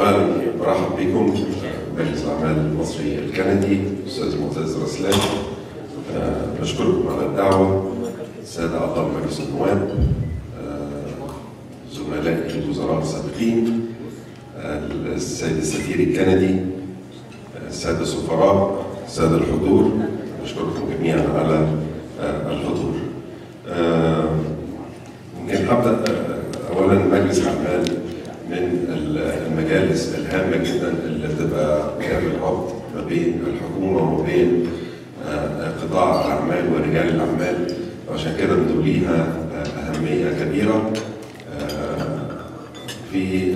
اولا برحب بكم. مجلس الأعمال المصري الكندي أستاذ معتز رسلان. آه، بشكركم على الدعوة. الساده اعضاء مجلس النواب. آه، زملائي الوزراء السابقين. آه، السيد السفير الكندي. آه، الساده السفراء. الساده الحضور. بشكركم جميعا على آه، الحضور. آه، يمكن هبدا آه، اولا مجلس الأعمال من المجالس الهامة جدا اللي بتبقى بتعمل ربط ما بين الحكومة وما بين آه، قطاع الأعمال ورجال الأعمال. وعشان كده بتوليها آه، أهمية كبيرة. آه، في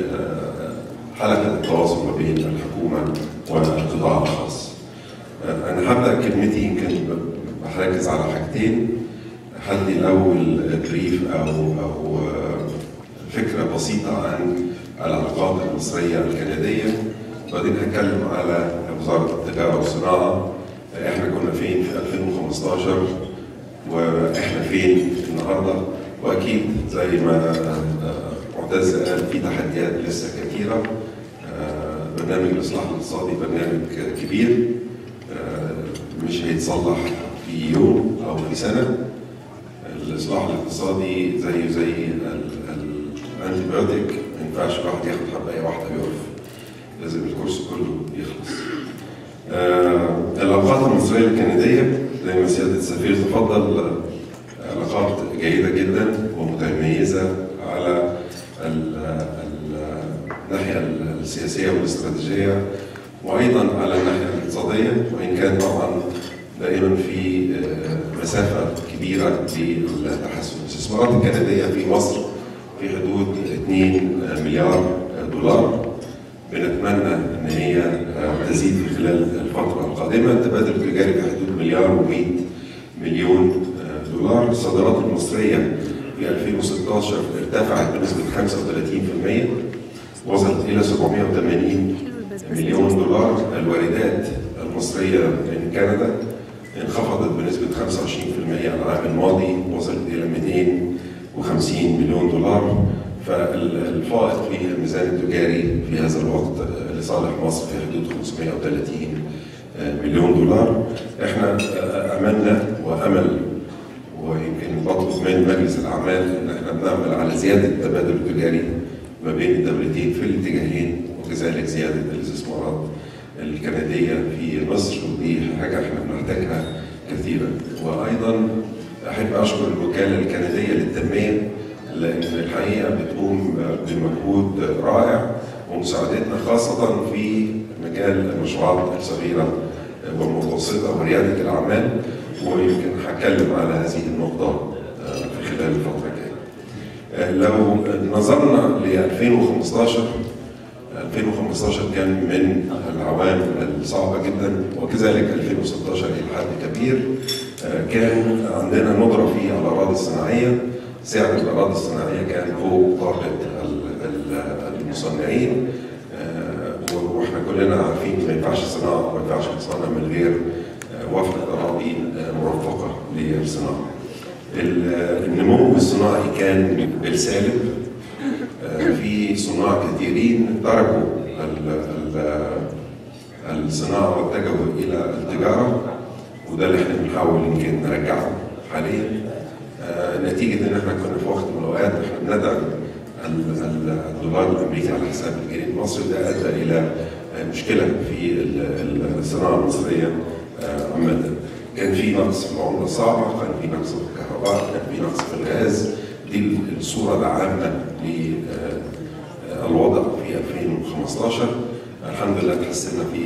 حلقه التواصل ما بين الحكومة والقطاع الخاص. أنا هبدا كلمتي يمكن هركز على حاجتين. هدي الأول بريف أو أو فكرة بسيطة عن العلاقات المصرية الكندية. وبعدين هتكلم على وزارة التجارة والصناعة. إحنا كنا فين في 2015 وإحنا فين النهارده؟ وأكيد زي ما معتز قال في تحديات لسه كثيرة. برنامج الإصلاح الاقتصادي برنامج كبير مش هيتصلح في يوم أو في سنة. الإصلاح الاقتصادي زيه زي الانتيبيوتيك ينفعش الواحد ياخد حبايه واحدة ويقف لازم الكورس كله يخلص. آه، العلاقات المصرية الكنديه زي ما سيادة السفير تفضل آه، علاقات جيدة جدا ومتميزة على ال- ال- الناحية السياسية والاستراتيجية وأيضا على الناحية الاقتصادية وإن كان طبعا دائما في آه، مسافة كبيرة للتحسن. الاستثمارات الكنديه في مصر في حدود 2 مليار دولار. بنتمنى إن هي تزيد في خلال الفترة القادمة. التبادل التجاري في حدود مليار و100 مليون دولار. الصادرات المصرية في 2016 ارتفعت بنسبة 35% وصلت إلى 780 مليون دولار. الواردات المصرية من كندا انخفضت بنسبة 25% العام الماضي وصلت إلى 250 مليون دولار. فالفائض في الميزان التجاري في هذا الوقت لصالح مصر في حدود 530 مليون دولار. إحنا أملنا وأمل ويمكن بطلب من مجلس الأعمال إن إحنا بنعمل على زيادة التبادل التجاري ما بين الدولتين في الاتجاهين وكذلك زيادة الاستثمارات الكندية في مصر ودي حاجة إحنا بنحتاجها كثيرا. وأيضا أحب أشكر الوكالة الكندية للتنمية لأن الحقيقة بتقوم بمجهود رائع ومساعدتنا خاصة في مجال المشروعات الصغيرة والمتوسطة وريادة الأعمال ويمكن هتكلم على هذه النقطة في خلال الفترة الجاية. لو نظرنا ل 2015 2015 كان من العوام الصعبة جدا وكذلك 2016 إلى حد كبير كان عندنا ندرة في الأراضي الصناعية سعر الأراضي الصناعية كان فوق طاقة المصنعين. وإحنا كلنا عارفين ما ينفعش صناعة ما ينفعش تصنع من غير وفرة أراضي مرفقة للصناعة. النمو الصناعي كان بالسالب. في صناع كثيرين تركوا الصناعة واتجهوا إلى التجارة وده اللي إحنا بنحاول يمكن نرجعه حاليا. نتيجة إن إحنا كنا في وقت من الاوقات إحنا بندعم الدولار الأمريكي على حساب الجنيه المصري. ده أدى إلى مشكلة في الصناعه المصرية عامة. كان في نقص في العملة الصعبة كان في نقص في الكهرباء كان في نقص في الغاز. دي الصورة العامة للوضع في 2015 الحمد لله تحسنا في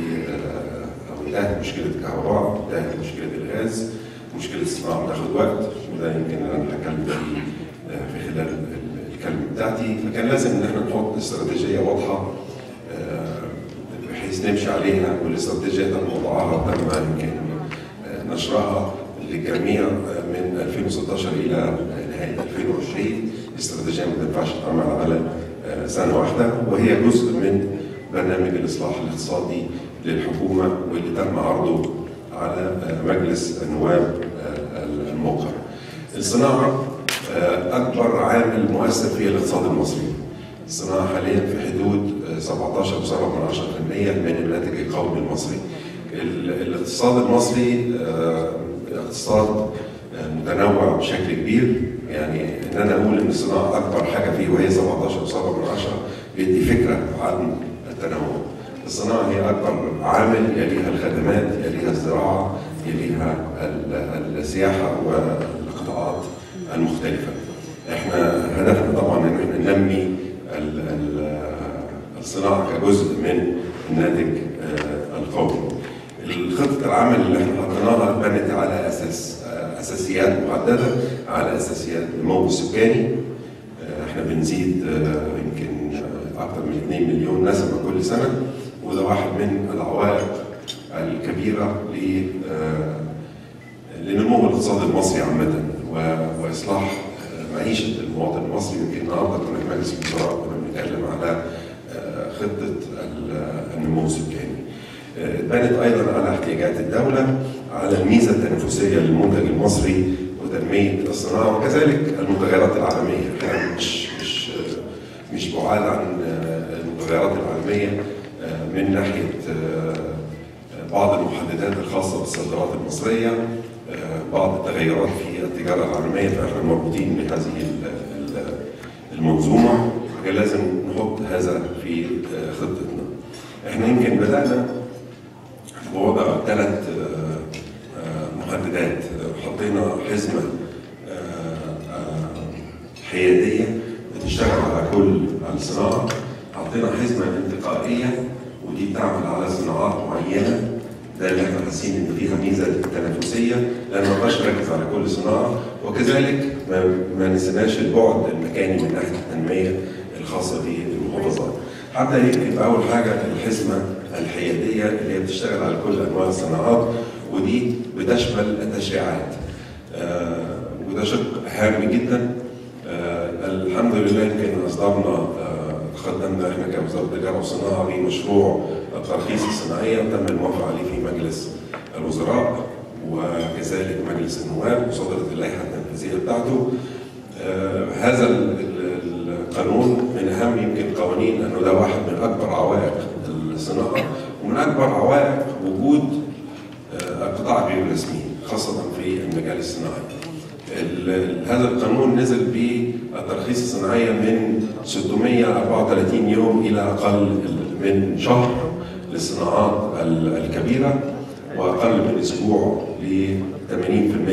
انتهت مشكلة الكهرباء انتهت مشكلة الغاز. مشكلة الصناعه بتاخد وقت وده يمكن أنا هتكلم فيه في خلال الكلمة بتاعتي فكان لازم إن إحنا نحط استراتيجية واضحة بحيث نمشي عليها والاستراتيجية تم وضعها وتم يمكن نشرها للجميع من 2016 إلى نهاية 2020 استراتيجية ما تنفعش تتعمل على سنة واحدة وهي جزء من برنامج الإصلاح الاقتصادي للحكومة واللي تم عرضه على مجلس النواب. الصناعة أكبر عامل مؤثر في الاقتصاد المصري. الصناعة حاليا في حدود 17.7% من الناتج القومي المصري. الاقتصاد المصري اقتصاد متنوع بشكل كبير يعني إن أنا أقول إن الصناعة أكبر حاجة فيه وهي 17.7 بيدي فكرة عن التنوع. الصناعة هي أكبر عامل يليها الخدمات يليها الزراعة يليها السياحة والقطاعات المختلفة. إحنا هدفنا طبعا إن إحنا ننمي الصناعة كجزء من الناتج القومي. الخطة العمل اللي إحنا حطيناها بنت على أساس أساسيات محددة على أساسيات النمو السكاني إحنا بنزيد يمكن أكثر من 2 مليون نسمة كل سنة وده واحد من العوائق الكبيرة لنمو الاقتصاد المصري عامة وإصلاح معيشة المواطن المصري. يمكن النهارده كنا في مجلس الوزراء كنا بنتكلم على خطة النمو السكاني. اتبنت أيضا على احتياجات الدولة على الميزة التنافسية للمنتج المصري وتنمية الصناعة وكذلك المتغيرات العالمية. إحنا مش مش مش بعاد عن المتغيرات العالمية من ناحية بعض المحددات الخاصة بالصادرات المصرية. بعض التغيرات في التجارة العالمية فاحنا مربوطين بهذه المنظومة لازم نحط هذا في خطتنا. إحنا يمكن بدأنا بوضع ثلاث محددات. حطينا حزمة حيادية بتشتغل على كل الصناعة. حطينا حزمة انتقائية ودي بتعمل على صناعات معينة. ده اللي إحنا حاسين إن فيها ميزة تنافسية لأن ما نقدرش نركز على كل صناعة وكذلك ما, نسيناش البعد المكاني من ناحية التنمية الخاصة بالمحافظات. حتى يمكن أول حاجة الحزمة الحيادية اللي هي بتشتغل على كل أنواع الصناعات ودي بتشمل التشريعات. آه وده شق هام جدا آه الحمد لله يمكن أصدرنا آه قدمنا إحنا كوزاره تجارة وصناعة بمشروع الترخيص الصناعيه وتم الموافقة عليه في مجلس الوزراء وكذلك مجلس النواب وصدرت اللائحة التنفيذية بتاعته. آه هذا القانون من أهم يمكن القوانين لأنه ده واحد من أكبر عوائق الصناعة ومن أكبر عوائق وجود القطاع غير الرسمي خاصة في المجال الصناعي. هذا القانون نزل بالترخيص الصناعيه من 634 يوم إلى أقل من شهر للصناعات الكبيرة وأقل من أسبوع ل 80%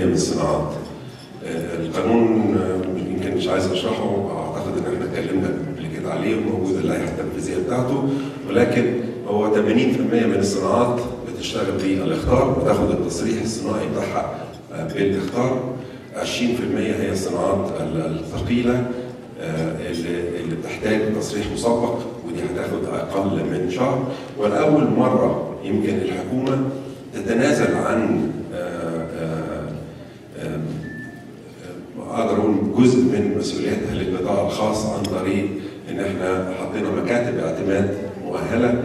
من الصناعات. القانون يمكن مش عايز أشرحه أعتقد إن إحنا اتكلمنا قبل كده عليه وموجوده اللائحه التنفيذيه بتاعته ولكن هو 80% من الصناعات بتشتغل بالاخطار بتاخد التصريح الصناعي بتاعها بالاخطار 20% هي الصناعات الثقيلة اللي بتحتاج تصريح مسبق ودي هتاخد أقل من شهر ولاول مرة يمكن الحكومة تتنازل عن أقدر أقول جزء من مسؤولياتها للقطاع الخاص عن طريق إن إحنا حطينا مكاتب اعتماد مؤهلة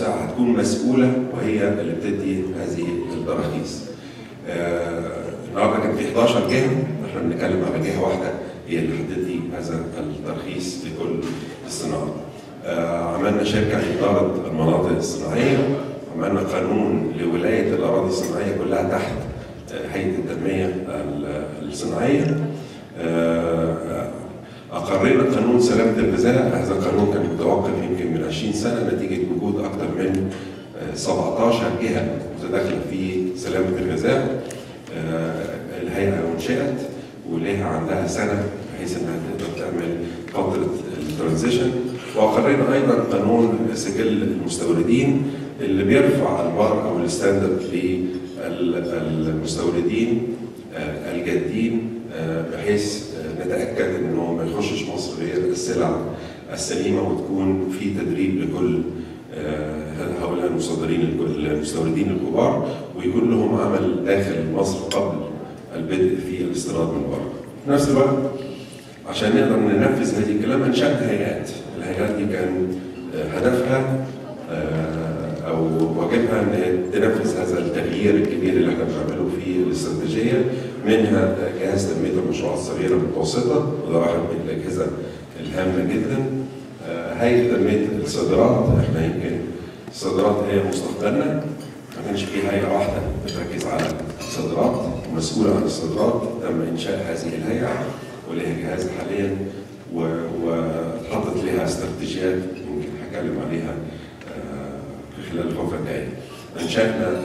هتكون مسؤولة وهي اللي بتدي هذه التراخيص. النهارده كان في 11 جهة إحنا بنتكلم على جهة واحدة هي اللي هتدي هذا الترخيص لكل الصناعات. عملنا شركة لاداره المناطق الصناعية. عملنا قانون لولاية الأراضي الصناعية كلها تحت هيئه التنميه الصناعية. أقرينا قانون سلامة الغذاء. هذا القانون كان متوقف يمكن من 20 سنة نتيجة وجود أكثر من 17 جهة متداخلة في سلامة الغذاء. الهيئة انشئت ولها عندها سنة بحيث إنها تقدر تعمل واقرينا أيضا قانون سجل المستوردين اللي بيرفع البار أو الستاندرد للمستوردين الجادين بحيث نتأكد ان ما يخشش مصر غير السلع السليمة وتكون في تدريب لكل هؤلاء المصدرين المستوردين الكبار ويكون لهم عمل داخل مصر قبل البدء في الاستيراد من بره. في نفس الوقت عشان نقدر ننفذ هذه الكلام انشأنا هيئات، الهيئات دي كان هدفها أو واجبها إن هي تنفذ هذا التغيير الكبير اللي إحنا بنعمله في الاستراتيجية منها جهاز تنمية المشروعات الصغيره والمتوسطه وده واحد من الأجهزة الهامة جدا. هيئه تنمية الصادرات إحنا يمكن الصادرات هي مستقبلنا ما كانش في هيئة واحدة بتركز على الصادرات ومسؤوله عن الصادرات تم إنشاء هذه الهيئة ولها جهاز حاليا وحطت لها استراتيجيات يمكن هتكلم عليها في خلال الفترة الجاية. أنشأنا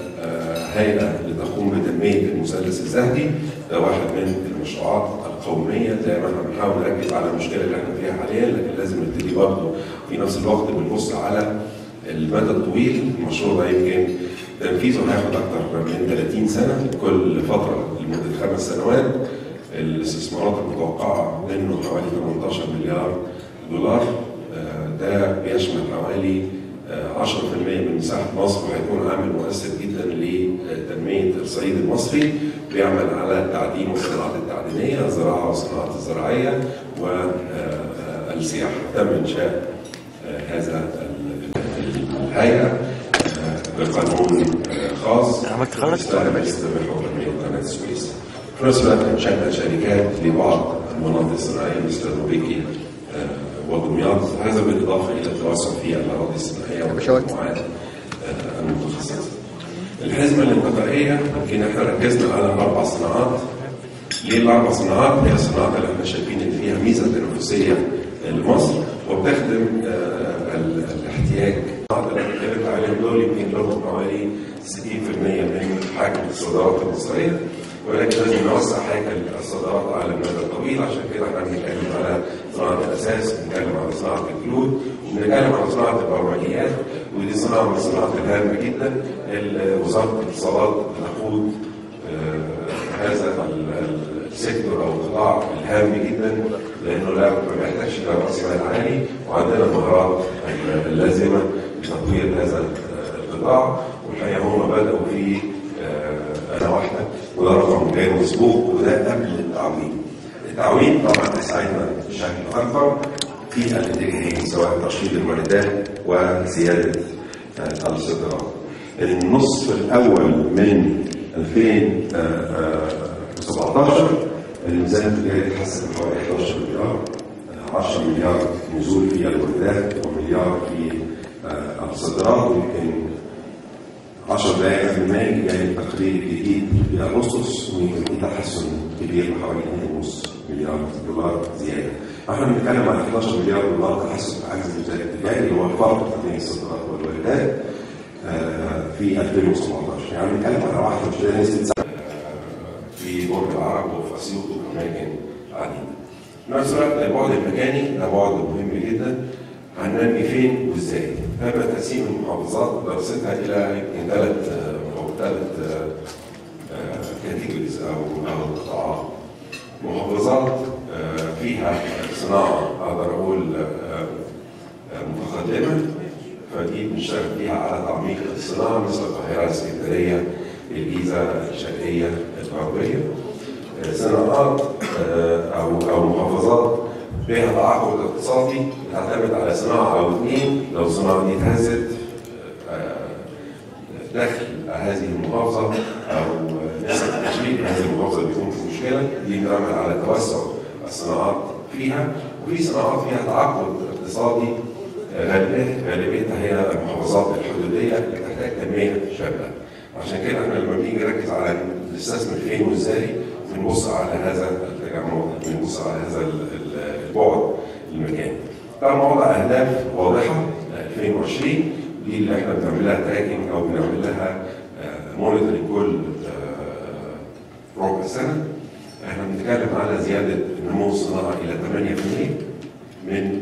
هيئة لتقوم بتنمية المثلث الذهبي ده واحد من المشروعات القومية زي ما إحنا بنحاول نركز على المشكلة اللي إحنا فيها حاليا لكن لازم نبتدي برضه في نفس الوقت بنبص على المدى الطويل المشروع ده يمكن تنفيذه هياخد أكثر من 30 سنة كل فترة لمدة خمس سنوات الاستثمارات المتوقعة منه حوالي 18 مليار دولار ده بيشمل حوالي 10% من مساحه مصر وهيكون عامل مؤثر جدا لتنمية الصعيد المصري بيعمل على تعدين الصناعات التعدينية، الزراعه والصناعات الزراعية والسياحه. تم انشاء هذا الهيئة بقانون خاص عملت خرج؟ يستمر تنميه قناة السويس. في نفس الوقت شركات لبعض المناطق الصناعية مثل روبيكي ودمياط هذا بالإضافة إلى التوسع في الأراضي الصناعية والمجموعات المتخصصة. الحزمة الانتقائية يمكن إحنا ركزنا على أربع صناعات. ليه الأربع صناعات؟ هي الصناعات اللي إحنا شايفين إن فيها ميزة تنافسية لمصر وبتخدم الاحتياج اللي اتكلمت عليهم دول يمكن لهم حوالي 60% من حجم الصادرات المصرية ولكن لازم نوسع هيكل الصادرات على المدى الطويل. عشان كده إحنا بنتكلم على صناعة الأساس بنتكلم على صناعة الجلود وبنتكلم على صناعة البرمجيات ودي صناعة من الصناعات الهامة جدا وزاره الاتصالات تقود هذا السيكتور أو القطاع الهام جدا لأنه لا ما بيحتاجش إلى رأس مال عالي وعندنا المهارات اللازمة لتطوير هذا القطاع. والحقيقة هم بدأوا في أنا واحدة وده رقم غير مسبوق وده قبل التعويم. التعويم طبعا هيساعدنا بشكل أكبر في الاتجاهين سواء ترشيد الواردات وزيادة الصادرات. النصف الأول من 2017 الميزان التجاري اتحسن بحوالي 11 مليار 10 مليار نزول في الواردات ومليار في الصادرات ويمكن 10 دقائق قبل ما يجي جاي التقرير الجديد في أغسطس ويمكن في تحسن كبير بحوالي 2.5 مليار دولار زيادة. إحنا بنتكلم عن 11 مليار دولار تحسن في عجز الميزان التجاري اللي هو الفرق بين الصادرات والواردات في 2017 يعني بنتكلم على واحدة مش نسبه في برج العرب وفي اسيوط واماكن عديده. في نفس الوقت البعد المكاني ده بعد مهم جدا هننمي فين وازاي؟ تم تقسيم المحافظات دراستها إلى يمكن ثلاث أو ثلاث كاتيجوريز أو أو قطاعات. محافظات فيها صناعة أقدر أقول متقدمة فدي بنشتغل فيها على تعميق الصناعة مثل القاهرة الإسكندرية الجيزة الشرقية الغربية. صناعات أو أو محافظات فيها تعاقد اقتصادي تعتمد على صناعة أو اثنين لو الصناعه دي اتهزت دخل هذه المحافظة أو نسبة التشغيل هذه المحافظة بيكون في مشكلة. دي بتعمل على توسع الصناعات فيها. وفي صناعات فيها تعاقد اقتصادي غالبيتها هي المحافظات الحدودية اللي تحتاج تنمية شاملة. عشان كده إحنا لما بنيجي نركز على نستثمر فين وازاي بنبص على هذا التجمع بنبص على هذا البعد المكاني. طبعا وضع أهداف واضحة ل 2020 دي اللي إحنا بنعمل لها tracking أو بنعمل لها monitoring كل ربع سنة. إحنا بنتكلم على زيادة نمو الصناعه إلى 8% من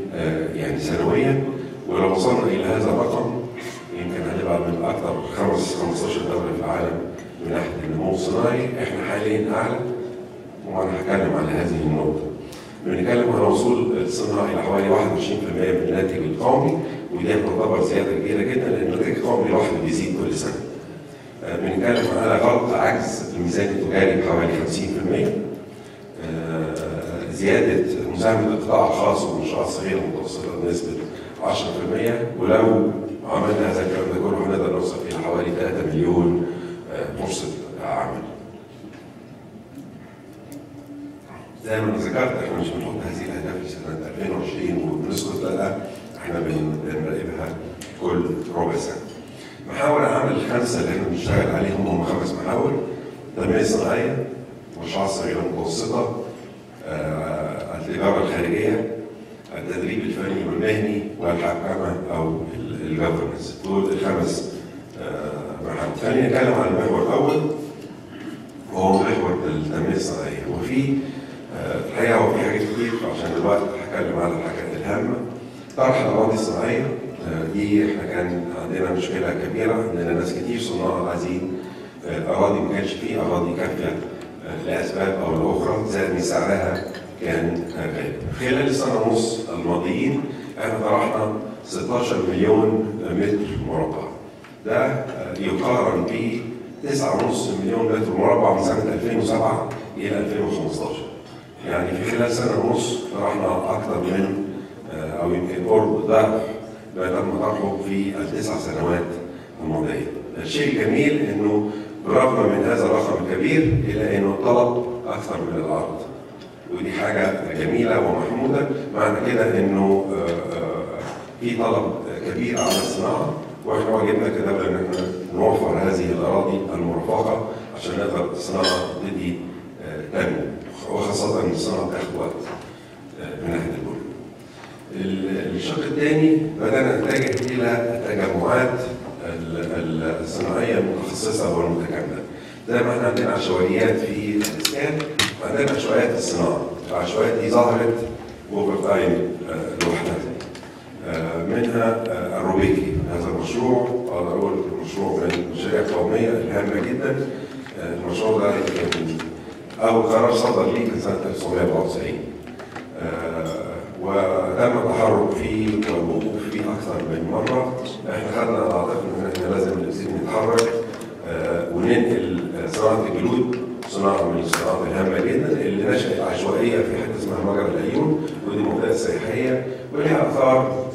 يعني سنويا ولو وصلنا إلى هذا الرقم يمكن هنبقى من أكثر خمس 15 دولة في العالم من ناحية النمو الصناعي إحنا حاليا أعلى وأنا هتكلم على هذه النقطة. بنتكلم عن وصول الصناعه إلى حوالي 21% من الناتج القومي ودي تعتبر زيادة كبيرة جدا لأن الناتج القومي لوحده بيزيد كل سنة. بنتكلم على غلط عجز الميزان التجاري بحوالي 50%. زيادة مساهمه القطاع الخاص والمنشآت الصغيرة والمتوسطه بنسبة 10% ولو عملنا هذا الكلام ده كله هنقدر نوصل إلى حوالي 3 مليون فرصه عمل. زي ما ذكرت إحنا مش بنحط هذه الأهداف لسنه 2020 وبنسكت لا إحنا بن- بنراقبها كل ربع سنة. محاور العمل الخمسة اللي إحنا بنشتغل عليهم هم خمس محاور التنميه الصناعيه المشروعات الصغيره والمتوسطه آه، التجاره الخارجية التدريب الفني والمهني والحكامة أو الجفرنس دول الخمس آه، محاور. خلينا نتكلم عن المحور الأول وهو محور التنمية الصناعية وفي الحقيقة هو في حاجات كتير عشان الوقت هتكلم على الحاجات الهامة طرح الأراضي الصناعية آه، دي إحنا كان عندنا مشكلة كبيرة عندنا ناس كتير صناع عايزين آه، الاراضي ما كانش فيه أراضي كافية آه، لأسباب أو لأخرى زائد إن سعرها كان آه، غالي. خلال السنة ونص الماضيين إحنا طرحنا 16 مليون متر مربع. ده آه، يقارن ب 9.5 مليون متر مربع من سنة 2007 إلى 2015. يعني في خلال سنة ونص طرحنا أكثر من آه، أو يمكن قرب ضعف ما تم طرحه في التسع سنوات الماضية. الشيء الجميل إنه بالرغم من هذا الرقم الكبير الا إنه الطلب أكثر من العرض. ودي حاجة جميلة ومحمودة معنى كده إنه آه، آه، في طلب كبير على الصناعة وإحنا واجبنا كدوله ان إحنا نوفر هذه الأراضي المرفقة عشان نقدر الصناعة تبتدي تنمو الصناعه بتاخد وقت آه، من ناحيه البنى. ال- الشق الثاني بدأنا نتجه إلى التجمعات ال- ال- الصناعية المتخصصة والمتكاملة. زي ما إحنا عندنا عشوائيات في الإسكان عندنا عشوائيات الصناعة. العشوائيات دي ظهرت over time آه، لوحدها. آه، منها الروبيكي هذا المشروع أقدر أقول مشروع من المشاريع القوميه الهامة جدا المشروع ده اول قرار صدر ليه كان سنة 1994 آه، وتم التحرك فيه والوقوف فيه أكثر من مرة. إحنا خدنا اعتقد إن إحنا لازم نبتدي نتحرك آه، وننقل آه، صناعة الجلود صناعة من الصناعات الهامة جدا اللي نشأت عشوائية في حتة اسمها مجرى العيون ودي منطقة سياحية ولها آثار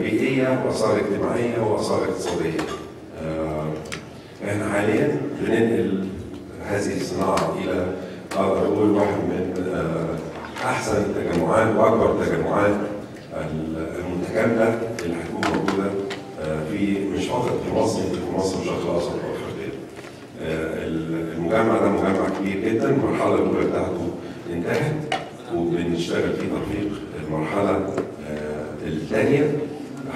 بيئية وآثار اجتماعية وآثار اقتصادية. آه، إحنا حاليا بننقل هذه الصناعة إلى أقدر أقول واحد من آه، أحسن التجمعات وأكبر التجمعات المتكاملة اللي هتكون موجودة آه، في مش فقط في مصر يمكن في مصر والشرق الاوسط وافريقيا. آه، المجمع ده مجمع كبير جدا المرحلة الأولى بتاعته انتهت وبنشتغل في تطبيق المرحلة الثانية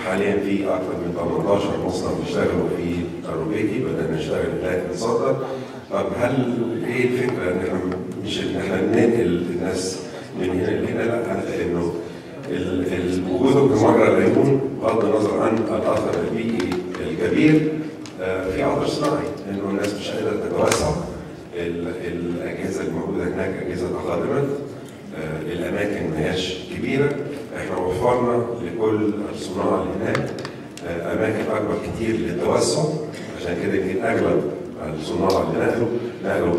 حاليا في أكثر من 18 مصنع بيشتغلوا في الروبيكي بدأنا نشتغل الان نصدر طب هل إيه الفكرة إن إحنا مش إن إحنا ننقل الناس من هنا لهنا؟ لأ هنلاقي انه ال- ال- وجودهم في مجرى العيون بغض النظر عن الأثر البيئي الكبير آه، في عطر صناعي انه الناس مش قادرة تتوسع. ال- الأجهزة الموجودة هناك أجهزة تقدمت آه، الأماكن ما هياش كبيرة. إحنا وفرنا لكل الصناع اللي هناك آه، أماكن أكبر كتير للتوسع. عشان كده يمكن أغلب الصناع اللي نقلوا نقلوا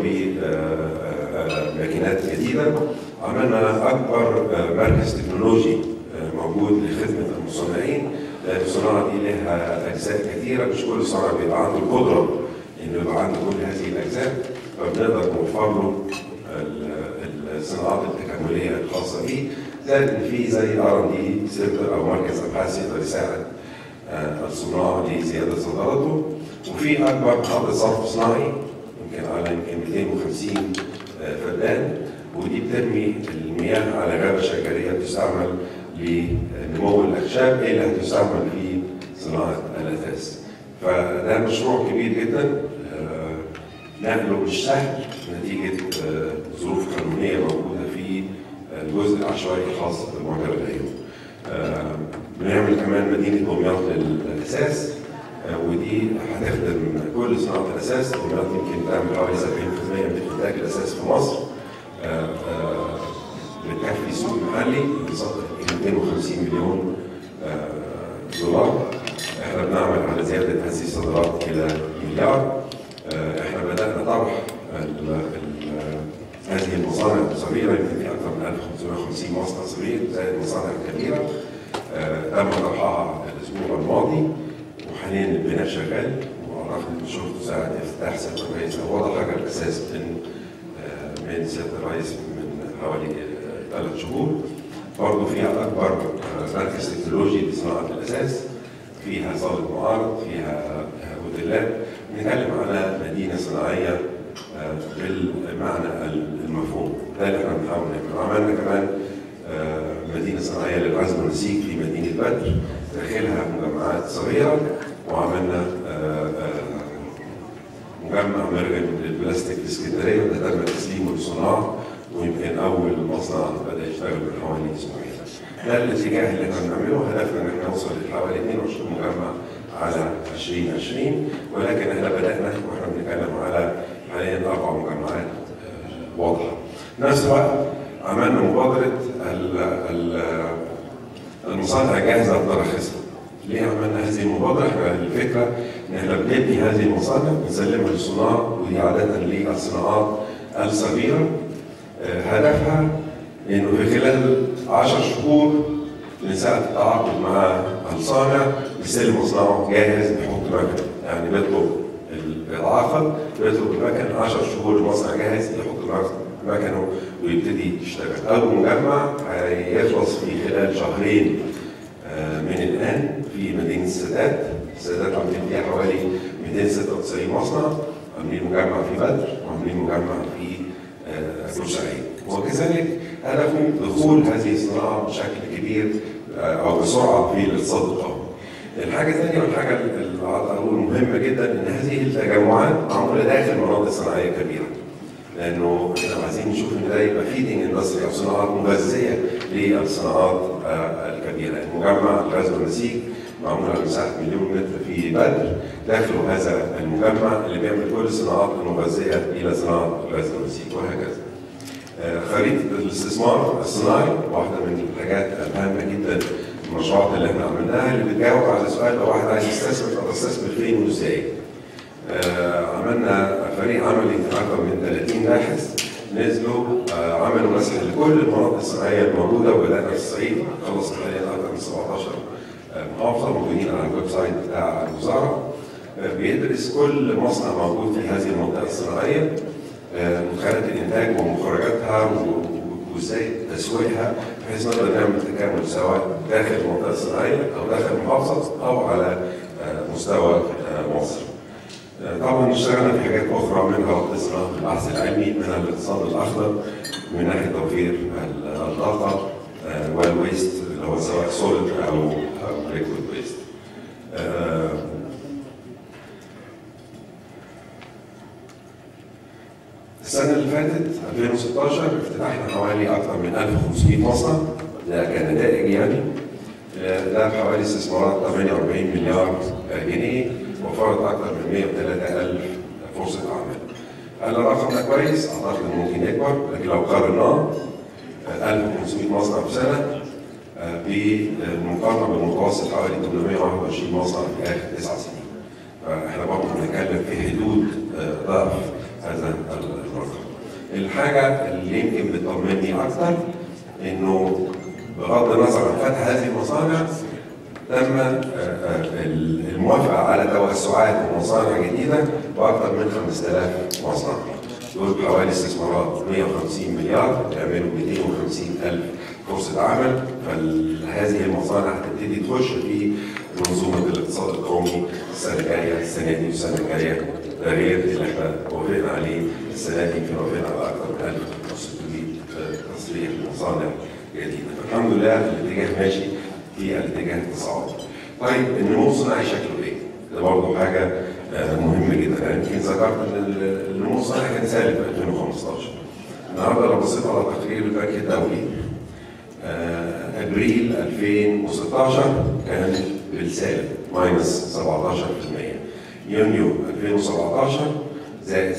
بماكينات جديدة. عملنا أكبر آه، مركز تكنولوجي آه، موجود لخدمة المصنعين. لأن الصناعه دي لها أجزاء كثيرة مش كل صناعه بيبقى عنده القدرة انه يبقى عنده كل هذه الأجزاء. فبنقدر نوفر له ال- الصناعات التكامليه الخاصة بيه زائد إن في زي آر ان دي أو مركز ابحاث يقدر يساعد آه، الصناع لزياده صادراته وفي أكبر محطه صرف صناعي يمكن على يمكن 250 آه، فدان ودي بترمي المياه على غابة شجرية تستعمل لنمو الأخشاب اللي هتستعمل في صناعة الأثاث. فده مشروع كبير جدا آه، نقله مش سهل نتيجة آه، ظروف قانونية موجودة في الجزء العشوائي الخاص بمجرى العيون. آه، بنعمل كمان مدينة دمياط للاساس آه، ودي هتخدم كل صناعة الأساس. دمياط يمكن تعمل حوالي 70% من انتاج الأساس في مصر. آه، آه، بتكفي السوق المحلي بتصدر 250 مليون آه، دولار. إحنا بنعمل على زيادة هذه الصادرات إلى مليار. إحنا بدأنا طرح هذه المصانع الصغيره يمكن في أكثر من 1550 مصنع صغير زائد المصانع الكبيره آه، تم طرحها الأسبوع الماضي. وحاليا البناء شغال واعتقد إن شفت ساعه افتتاح سياده الرئيس هو وضع حجر الأساس من آه، من سياده الرئيس من حوالي ثلاث شهور. برضه فيها أكبر مركز تكنولوجي لصناعه الأساس. فيها صالة معارض فيها اوتيلات بنتكلم على مدينة صناعية آه، بالمعنى المفهوم. ده اللي إحنا بنحاول نعمله. عملنا كمان آه، مدينة صناعية للغزل والنسيج في مدينة بدر داخلها مجمعات صغيرة. وعملنا آه، مجمع مرجع للبلاستيك في اسكندرية وده تم تسليمه للصناع ويمكن اول مصنع بدأ يشتغل من حوالي أسبوعين. ده الاتجاه اللي إحنا بنعمله هدفنا إن إحنا نوصل لحوالي 22 مجمع على 2020 ولكن إحنا بدأنا وإحنا بنتكلم على حاليا أربع مجمعات واضحة. في نفس الوقت عملنا مبادرة المصانع الجاهزه التراخيصها. ليه عملنا هذه المبادرة؟ إحنا الفكرة إن إحنا بنبني هذه المصانع بنسلمها للصناع ودي عادة للصناعات الصغيرة هدفها إنه في خلال 10 شهور من ساعة التعاقد مع الصانع يستلم مصنعه جاهز يحط مكنه يعني بيطلب العقد بيطلب المكن 10 شهور المصنع جاهز يحط مكنه ويبتدي يشتغل. أول مجمع هيخلص في خلال شهرين من الآن في مدينة السادات، السادات عاملين فيها حوالي 296 مصنع، عاملين مجمع في بدر وعاملين مجمع في بورسعيد وكذلك هدفهم دخول هذه الصناعة بشكل كبير أو بسرعة في الاقتصاد القومي. الحاجة الثانية والحاجة أقول مهمه جدا إن هذه التجمعات معمولة داخل مناطق صناعية كبيرة. لأنه إحنا عايزين نشوف إن ده يبقى feeding industry أو صناعات مغذية للصناعات الكبيرة، مجمع الغزل والنسيج معمول على مساحه مليون متر في بدر داخله هذا المجمع اللي بيعمل كل الصناعات المغذية إلى صناعه الغاز والنسيج وهكذا. خريطة الاستثمار الصناعي واحدة من الحاجات الهامه جدا المشروعات اللي إحنا عملناها اللي بتجاوب على سؤال لو واحد عايز يستثمر طب استثمر فين وازاي؟ آه عملنا فريق عملي أكثر من 30 باحث نزلوا آه عملوا مسح لكل المناطق الصناعية الموجودة وبدأنا في الصعيد خلص حاليا أكثر من 17 محافظه موجودين على ال website بتاع الوزارة آه بيدرس كل مصنع موجود في هذه المنطقة الصناعيه مدخلات الإنتاج ومخرجاتها وإزاي تسويقها بحيث نقدر نعمل تكامل سواء داخل المنطقة الصناعيه أو داخل المحافظة أو على مستوى مصر. طبعا اشتغلنا في حاجات أخرى منها الاتصال البحث العلمي منها الاقتصاد الأخضر من ناحية توفير الطاقه وال waste اللي هو سواء solid أو liquid waste. السنة اللي فاتت 2016 افتتحنا حوالي أكثر من 1500 مصنع ده كنتائج يعني ده بحوالي استثمارات 48 مليار جنيه وفرت أكثر من 103 ألف فرصة عمل. هل الرقم ده كويس؟ أعتقد ممكن يكبر لكن لو قارناه 1500 مصنع في سنة بالمقارنة بالمتوسط حوالي 821 مصنع في آخر تسع سنين. فإحنا برضه بنتكلم في حدود ضعف هذا الحاجة اللي يمكن بتطمني أكثر إنه بغض النظر عن فتح هذه المصانع تم الموافقة على توسعات ومصانع جديدة بأكثر من 5000 مصنع. دول حوالي استثمارات 150 مليار يعملوا 250 ألف فرصة عمل فهذه المصانع هتبتدي تخش في منظومة الاقتصاد القومي السنة الجاية السنة دي والسنة الجاية غير اللي إحنا وافقنا عليه السنة دي يمكن وافقنا على أكثر من 1600 تصريح لمصانع جديدة فالحمد لله الاتجاه ماشي في الاتجاه التصاعدي. طيب النمو الصناعي شكله إيه؟ ده برضه حاجة مهمة جدا يعني يمكن ذكرت إن النمو الصناعي كان سالب في 2015 النهارده لو بصيت على تقرير البنك الدولي أبريل 2016 كان بالسالب ماينس 17% يونيو 2017 زائد 27%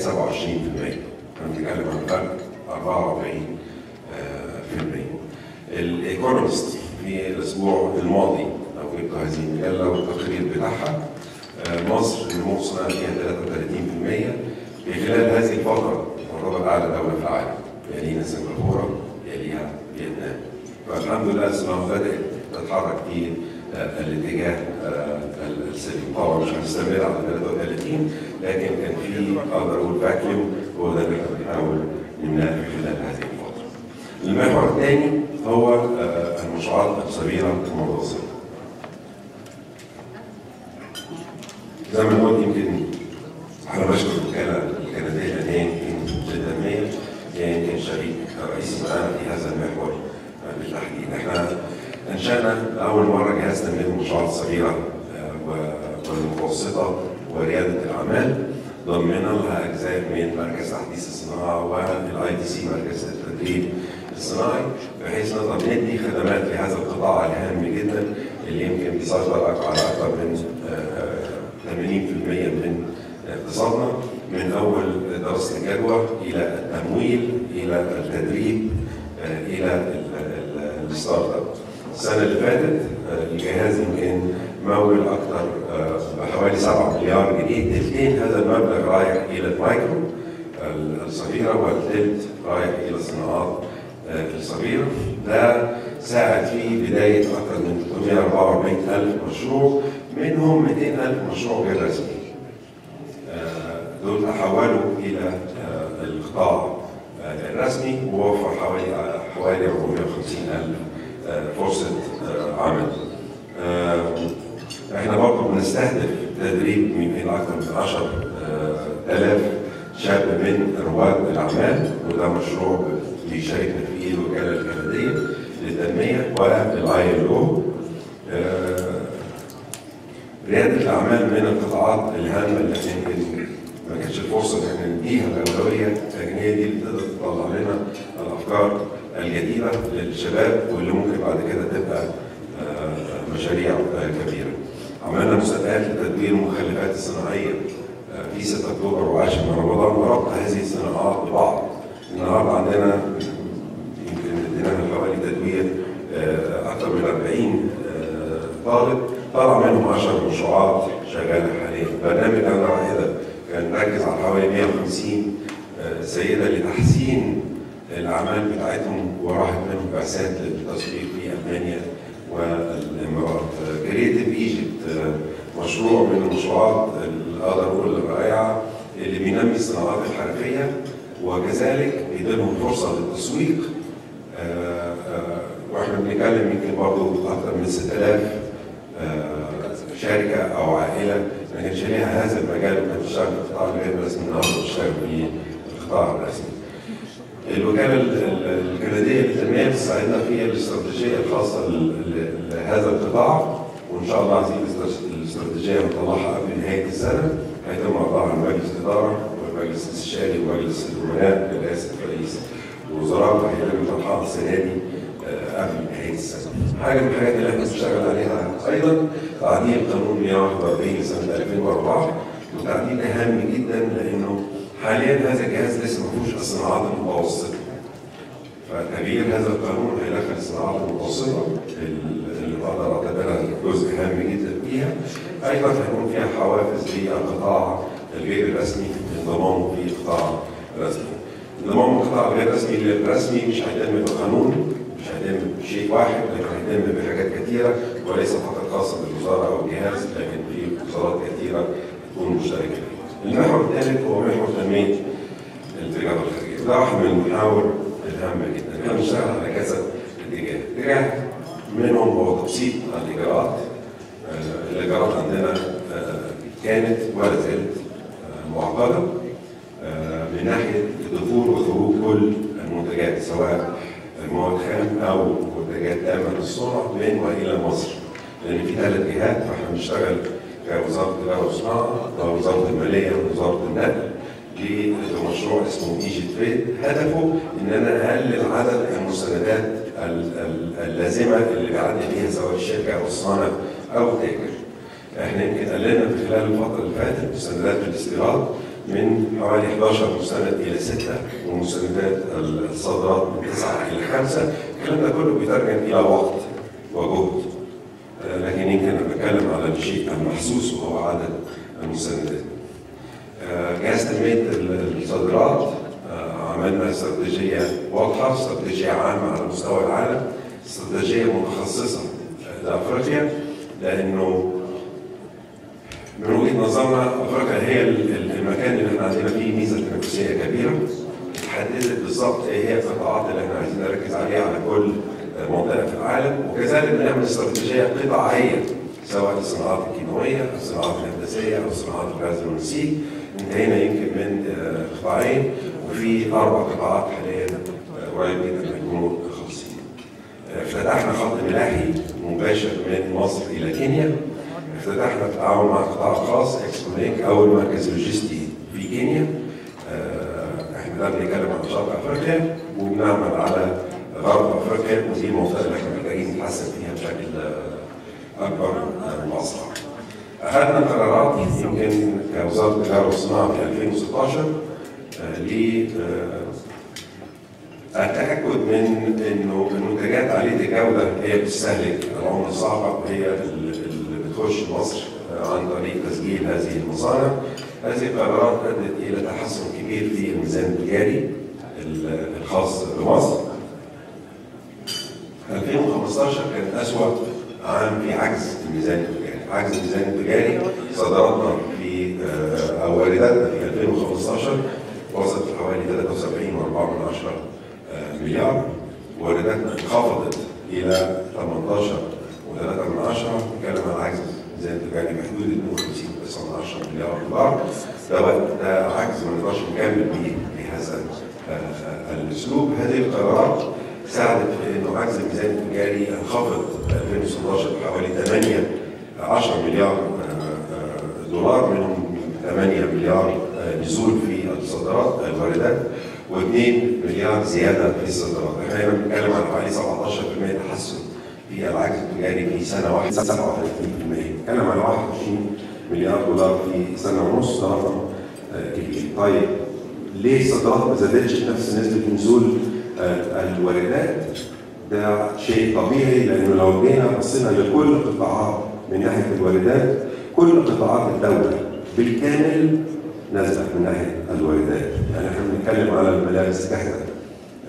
بنتكلم عن فرق 44% الإيكونومست في الأسبوع الماضي لو جبت هذه المجلة والتقرير بتاعها مصر النمو الصناعي فيها 33% في خلال هذه الفترة تعتبر أعلى دولة في العالم يلينا سنغافورة يليها فيتنام. فالحمد لله الصناعة بدأت تتحرك في الاتجاه السليم طبعا مش هنستمر على 33 لكن كان في أقدر أقول فاكيوم هو ده اللي إحنا بنحاول في خلال هذه الفترة. المحور الثاني هو آه، المشروعات الصغيرة والمتوسطه. زي ما قلت يمكن أنا بشكر الوكاله الكنديه لأن هي يمكن التنميه هي يمكن شريك رئيسي معانا في هذا المحور بالتحديد. إحنا انشانا لاول مره جهاز تنميه المشروعات الصغيره آه، و- والمتوسطه ورياده الاعمال ضمنا لها اجزاء من مركز تحديث الصناعه وال ITC مركز التدريب الصناعي بحيث نقدر ندي خدمات لهذا القطاع الهام جدا اللي يمكن بيسيطر على أكثر من آه، 80% من اقتصادنا من اول دراسه الجدوى إلى التمويل إلى التدريب آه، إلى ال- ال- ال startup. السنة اللي فاتت آه، الجهاز يمكن مول أكثر آه، بحوالي 7 مليار جنيه تلتين هذا المبلغ رايح إلى المايكرو ال- الصغيره والثلث رايح إلى الصناعات آه، الصغيره ده ساعد في بدايه أكثر من 344 الف مشروع منهم 200 الف مشروع غير رسمي آه، دول تحولوا إلى آه، القطاع آه، ووفر حوالي حوالي 450 ألف آه، فرصة آه، عمل. آه، إحنا برضه بنستهدف تدريب يمكن أكثر من 10000 شاب من رواد الأعمال وده مشروع بيشاركنا فيه الوكاله الكندية للتنمية والاي إل أو ريادة الأعمال من القطاعات الهامة اللي إحنا ما كانتش الفرصة إن إحنا نديها الأولوية لكن هي دي اللي تقدر تطلع لنا الأفكار الجديدة للشباب واللي ممكن بعد كده تبقى آه، مشاريع آه، كبيرة. عملنا مسابقات لتدوير المخلفات الصناعية آه، في 6 أكتوبر و10 من رمضان وربط هذه الصناعات ببعض. النهارده عندنا يمكن ادينا حوالي تدوير أكثر من 40 آه، طالب طلع منهم 10 مشروعات شغالة حاليا برنامج أنا رائدة كان مركز على حوالي 150 آه، سيده لتحسين الأعمال بتاعتهم وراحت منهم بعثات للتسويق في ألمانيا والإمارات. Creative Egypt مشروع من المشروعات اللي أقدر أقول الرائعة اللي بينمي الصناعات الحرفية وكذلك بيديلهم فرصة للتسويق. آه، آه، وإحنا بنتكلم يمكن برضه أكثر من 6000 آه، شركة أو عائلة ما كانش ليها هذا المجال وكانت بتشتغل في القطاع الغير الرسمي النهارده بتشتغل القطاع الرسمي. الوكالة ال- ال- الكندية للتنميه بتساعدنا في ل- ل- لهذا القطاع وإن شاء الله عايزين الاستر- الاستراتيجية نطلعها قبل نهاية السنة هيتم عرضها على مجلس الإدارة والمجلس الاستشاري ومجلس الأمناء برئاسه رئيس الوزراء وهيتم طرحها السنة دي آه، قبل نهاية السنة. حاجة من الحاجات اللي إحنا بنشتغل عليها أيضا تعديل قانون 141 سنة 2004 وتعديل هام جدا لأنه حاليا هذا الجهاز لسه ما فيهوش الصناعات المتوسطه. فتغيير هذا القانون هيدخل الصناعات المتوسطة اللي بقدر اعتبرها جزء هام جدا فيها. أيضا هيكون فيها حوافز للقطاع الغير الرسمي انضمامه في القطاع الرسمي. انضمام القطاع الغير الرسمي للرسمي مش هيتم بقانون مش هيتم بشيء واحد لكن هيتم بحاجات كثيره وليس فقط خاصة بالوزارة أو الجهاز لكن في وزارات كثيره تكون مشتركة. المحور الثالث هو محور تنمية التجاره الخارجية. ده واحد من المحاور الهامة جدا. إحنا بنشتغل على كذا اتجاه. اتجاه منهم هو تبسيط الاجراءات. آه، الاجراءات عندنا آه، كانت ولا زالت آه، معقدة من ناحية دخول وخروج كل المنتجات سواء مواد خام أو منتجات تامه للصنع من وإلى مصر. لأن في ثلاث جهات فإحنا بنشتغل كوزاره التجاره والصناعه ووزاره الماليه ووزاره النقل لمشروع اسمه إيجي تريد. هدفه إن أنا أقلل عدد المستندات ال- ال- اللازمة اللي بيعدي بيها سواء الشركة أو الصانع أو التاجر. إحنا يمكن قللنا في خلال الفترة اللي فاتت مستندات الاستيراد من حوالي 11 مستند إلى 6 ومستندات الصادرات من 9 إلى 5 الكلام ده كله بيترجم إلى وقت وجهد. لكن يمكن أنا بتكلم على الشيء المحسوس وهو عدد المستندات. آه، جهاز تنميه ال- الصادرات آه، عملنا استراتيجية واضحة استراتيجية عامة على مستوى العالم استراتيجية متخصصة آه، لافريقيا لأنه من وجهة نظرنا أفريقيا هي ال- ال- المكان اللي إحنا عندنا فيه ميزة تنافسية كبيرة حددت بالظبط إيه هي القطاعات اللي إحنا عايزين نركز عليها على كل آه، منطقه في العالم وكذلك بنعمل استراتيجية قطاعية سواء الصناعات الكيماوية أو الصناعات الهندسية أو صناعات الغزل والنسيج انتهينا يمكن من قطاعين وفي أربع قطاعات حاليا قريب جدا هيكونوا خالصين. افتتحنا خط ملاحي مباشر من مصر إلى كينيا. افتتحنا التعاون مع القطاع الخاص ExpoLink أول مركز لوجستي في كينيا. إحنا بنتكلم عن شرق أفريقيا وبنعمل على غرب افريقيا ودي المنطقة اللي إحنا محتاجين نتحسن فيها بشكل أكبر واسرع. أخذنا قرارات يمكن كوزارة التجارة والصناعة في 2016 ل التاكد من إنه المنتجات عاليه الجوده هي بتستهلك العملة الصعبة وهي اللي بتخش مصر عن طريق تسجيل هذه المصانع. هذه القرارات أدت إلى تحسن كبير في الميزان التجاري الخاص بمصر. 2015 كان اسوء عام في عجز الميزان التجاري، عجز الميزان التجاري صادراتنا في أو وارداتنا في 2015 وصلت حوالي 73.4 مليار. وارداتنا انخفضت إلى 18 و3 من عشرة. نتكلم عن عجز الميزان التجاري بحدود 52.9 مليار دولار. ده عجز ما نقدرش نكمل بهذا الأسلوب. هذه القرارات ساعدت في انه عجز الميزان التجاري انخفض 2016 بحوالي 8 10 مليار دولار منهم 8 مليار نزول في الصادرات الواردات و2 مليار زيادة في الصادرات، إحنا بنتكلم عن حوالي 17% تحسن في العجز التجاري في سنة واحدة 37% بنتكلم عن 21 مليار دولار في سنة ونص ده رقم كبير. طيب ليه الصادرات ما زادتش بنفس نسبة نزول الواردات؟ ده شيء طبيعي لأنه لو جينا بصينا لكل القطاعات من ناحية الواردات كل قطاعات الدولة بالكامل نزلت من ناحية الواردات، يعني إحنا بنتكلم على الملابس تحت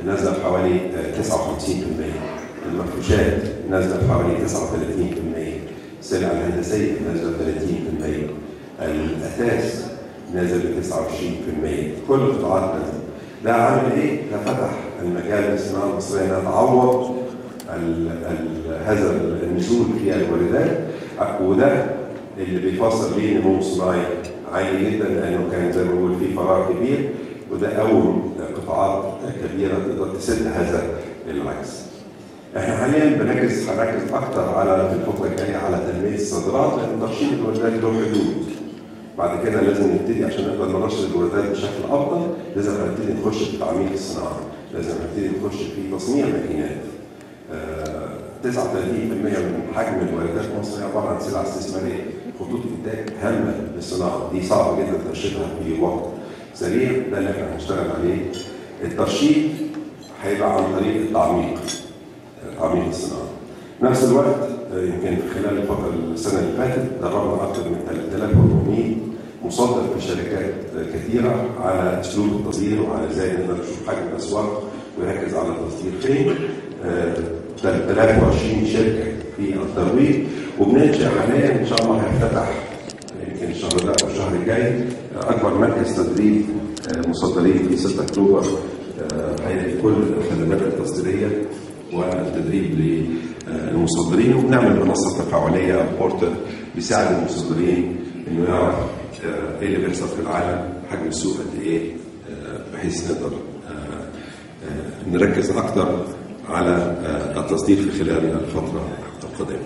نزل حوالي 59%، المفروشات نزلت حوالي 39%، السلع الهندسية نزلت 30%، الأثاث نزل ب 29%، كل القطاعات نزلت. ده عامل إيه؟ ده فتح المجال للصناعة المصرية انها تعوض هذا النزول في الواردات وده اللي بيفسر ليه نمو صناعي عالي جدا لأنه كان زي ما بقول في فراغ كبير وده قوم قطاعات كبيرة تقدر تسد هذا العجز. إحنا حاليا بنركز هنركز أكثر على في الفترة الجاية على تنمية الصادرات لأن ترشيد الواردات له حدود. بعد كده لازم نبتدي عشان نقدر نرشد الواردات بشكل أفضل لازم نبتدي نخش في تعميق الصناعة، لازم نبتدي نخش في تصنيع ماكينات. آه 39% من حجم الواردات مصر عبارة عن سلع استثمارية، خطوط إنتاج هامة للصناعة، دي صعب جدا ترشيدها في وقت سريع، ده اللي إحنا هنشتغل عليه. الترشيد هيبقى عن طريق التعميق. تعميق الصناعة. نفس الوقت يمكن في خلال الفترة السنة اللي فاتت دربنا أكثر من 3400 مصدر في شركات كثيرة على أسلوب التصدير وعلى إزاي نقدر نشوف حجم الأسواق ويركز على التصدير فين 23 شركة في الترويج. وبننشا حاليا إن شاء الله هيفتتح يمكن الشهر ده أو الشهر الجاي أكبر مركز تدريب مصدرين في 6 أكتوبر. هيئه كل الخدمات التصديرية والتدريب للمصدرين وبنعمل منصة تفاعلية بورتال بيساعد المصدرين إنه يعرف إيه اللي بيحصل في العالم حجم السوق قد إيه بحيث نقدر نركز أكثر على التصدير في خلال الفترة القادمة.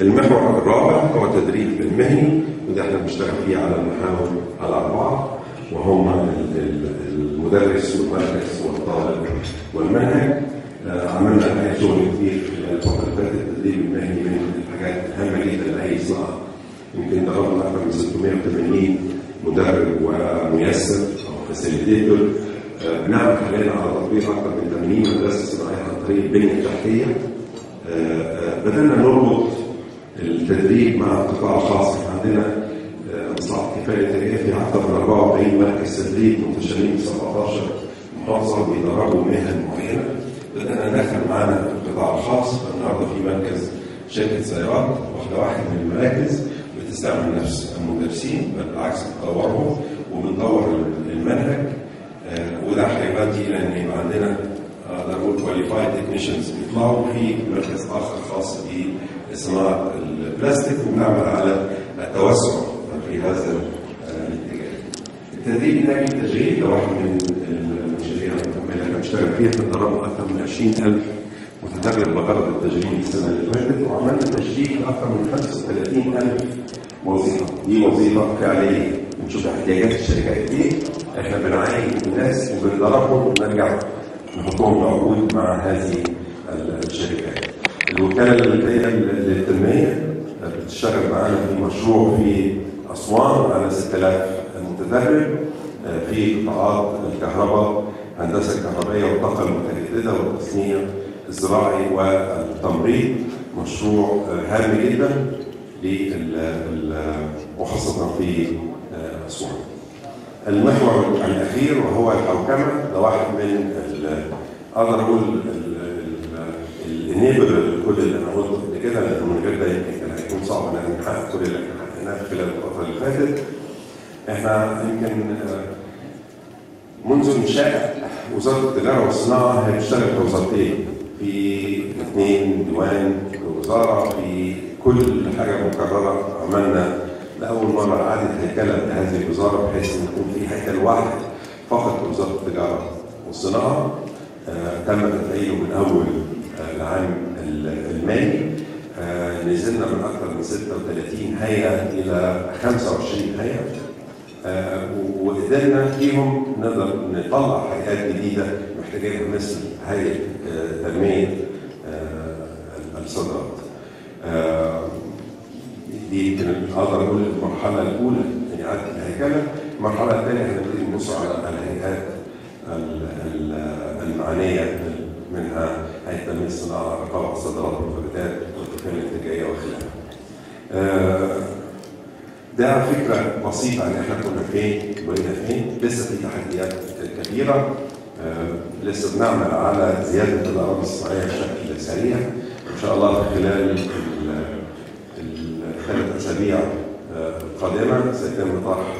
المحور الرابع هو التدريب المهني وده إحنا بنشتغل فيه على المحاور الأربعة وهم المدرس والمركز والطالب والمنهج عملنا شغل كتير خلال الفترة اللي فاتت التدريب المهني من الحاجات الهامه جدا لاي صناعة. يمكن دربنا أكثر من 680 مدرب وميسر أو فاسيليتيتور. بنعمل حاليا على تطبيق أكثر من 80 مدرسة صناعية عن طريق البنية التحتية. بدأنا نربط التدريب مع القطاع الخاص. عندنا مصلحه كفايه تجاريه في أكثر من 44 مركز تدريب منتشرين في 17 محافظة بيدربوا مهن معينة. بدأنا ندخل معانا القطاع الخاص النهارده في مركز شركة سيارات واحدة واحد من المراكز بتستعمل نفس المدرسين بل بالعكس بتطورهم وبنطور المنهج آه وده هيؤدي إلى إن يبقى عندنا أقدر أقول qualified technicians بيطلعوا في مركز آخر خاص بصناعة البلاستيك وبنعمل على التوسع في هذا الاتجاه. التدريب من أجل التشغيل ده واحد من اللي إحنا بنشتغل فيها تدربوا أكثر من 20000 متدرب بغرض التشغيل السنة اللي فاتت وعملنا تشغيل أكثر من 35000 وظيفة. دي وظيفة فعلية. نشوف احتياجات الشركات إيه. إحنا بنعين الناس وبندربهم ونرجع نحطهم عقود مع هذه الشركات. الوكالة الولايه للتنمية بتشتغل معانا في مشروع في أسوان على 6000 متدرب في قطاعات الكهرباء الهندسة الكهربائية والطاقة المتجددة والتصنيع الزراعي والتمريض مشروع هام جدا وخاصه في اسوان. المحور الأخير وهو الحوكمة ده واحد من أقدر أقول ال enabler لكل اللي أنا قلته قبل كده لأنه من غير ده يمكن كان هيكون صعب ان إحنا نحقق كل اللي إحنا حققناه خلال الفترة اللي فاتت. إحنا يمكن منذ انشاء وزارة التجارة والصناعة هي بتشتغل كوزارتين في اثنين ديوان وزاره في كل حاجة مكررة عملنا لأول مرة اعاده هيكلة لهذه الوزارة بحيث إن يكون في هيكل واحد فقط لوزارة التجارة والصناعة آه تم تفعيله من أول آه العام المالي. آه نزلنا من أكثر من 36 هيئة إلى 25 هيئة. وقدرنا فيهم نقدر نطلع هيئات جديدة محتاجينها مثل هيئه آه تنمية آه الصادرات. دي يمكن أقدر أقول المرحلة الأولى من اعاده الهيكله، المرحلة الثانية هنبتدي نبص على الهيئات المعنية منها هيئة تنمية الصناعة، رقابة الصادرات والمنتجات والتقنيه الانتاجيه وخلافها. ده فكرة بسيطة ان إحنا كنا فين وبقينا فين. لسه في تحديات كبيره آه لسه بنعمل على زيادة الأراضي الصناعية بشكل سريع. إن شاء الله خلال الثلاث أسابيع آه القادمه سيتم طرح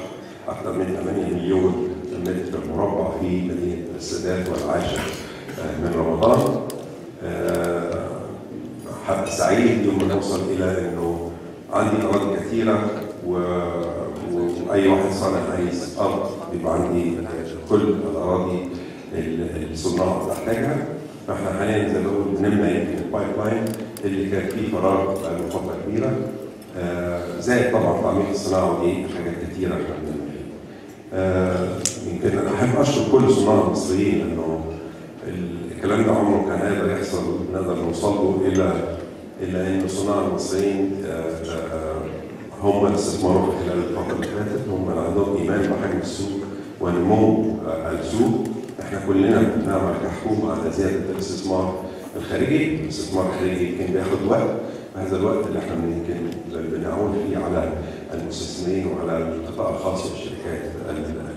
أكثر من 8 مليون متر مربع في مدينة السادات والعاشر آه من رمضان. سعيد يوم ما نوصل إلى إنه عندي أراضي كثيرة. وأي واحد صانع عايز أرض بيبقى عندي كل الأراضي اللي الصناع بتحتاجها. فإحنا حاليا زي ما بقول بنملى يمكن ال pipeline اللي كان فيه فراغ بقاله فترة كبيرة. آه زائد طبعا تعميق الصناعة ودي حاجات كثيره إحنا بنعمل آه يمكن أنا أحب أشكر كل الصناع المصريين لأنه الكلام ده عمره كان هيقدر يحصل نقدر نوصل له الا الا ان الصناع المصريين آه هم اللي استثمروا خلال الفترة اللي فاتت. هم اللي عندهم إيمان بحجم السوق ونمو السوق. إحنا كلنا بنعمل كحكومه على زياده الاستثمار الخارجي، الاستثمار الخارجي يمكن بياخد وقت. هذا الوقت اللي إحنا يمكن بنعول فيه على المستثمرين وعلى القطاع الخاص والشركات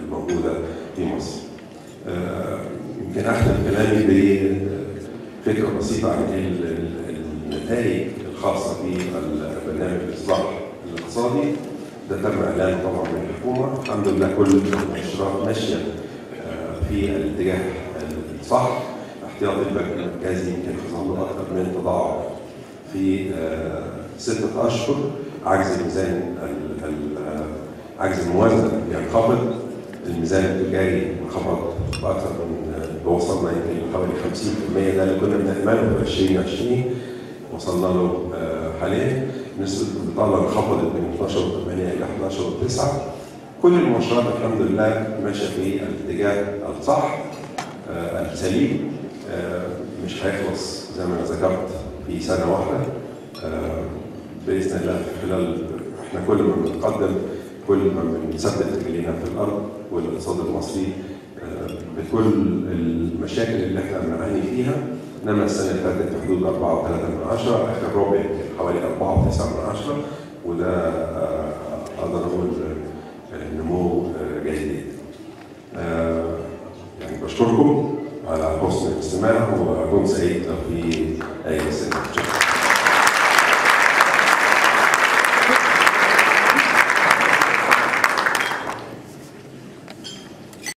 الموجودة في مصر. يمكن اختم كلامي بفكره بسيطة عن النتائج الخاصة ببرنامج الإصلاح. الاقتصادي ده تم إعلانه طبعا من الحكومة. الحمد لله كل المؤشرات ماشية في الاتجاه الصح. احتياطي البنك المركزي يمكن حصل له أكثر من تضاعف في ستة أشهر. عجز الميزان عجز الموازنة بينخفض. الميزان التجاري انخفض بأكثر من وصلنا يمكن لحوالي 50% ده اللي كنا بنأمله في 2020 وصلنا له حاليا. نسبة البطالة انخفضت من 12.8 إلى 11.9 كل المؤشرات الحمد لله ماشية في الاتجاه الصح. آه السليم آه مش هيخلص زي ما أنا ذكرت في سنة واحدة. آه بإذن الله خلال إحنا كل ما بنتقدم كل ما بنثبت رجلينا في الأرض والاقتصاد المصري. بكل المشاكل اللي إحنا بنعاني فيها. انما السنة اللي فاتت في حدود 4.3 من عشرة آخر ربع حوالي 4.9 من عشرة وده أقدر أقول نمو جيد جدا. يعني بشكركم على حسن الاستماع وأكون سعيد في أي اسئله.